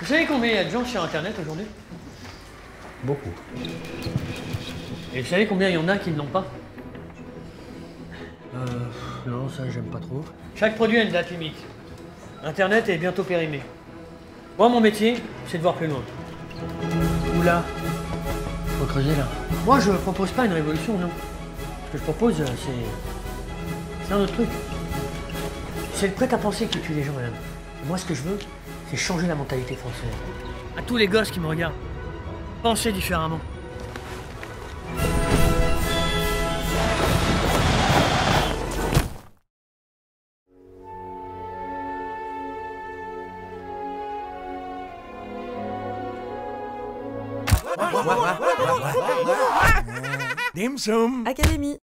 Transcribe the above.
Vous savez combien il y a de gens sur Internet aujourd'hui Beaucoup. Et vous savez combien il y en a qui ne l'ont pas Euh. Non, ça j'aime pas trop. Chaque produit a une date limite. Internet est bientôt périmé. Moi, mon métier, c'est de voir plus loin. Oula. Faut creuser là. Moi, je propose pas une révolution, non. Ce que je propose, euh, c'est. C'est un autre truc. C'est le prêt-à-penser qui tue les gens, madame. Moi, ce que je veux, c'est changer la mentalité française. À tous les gosses qui me regardent, pensez différemment. Dim sum. Académie.